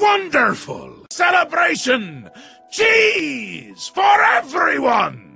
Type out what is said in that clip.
Wonderful! Celebration! Cheese for everyone!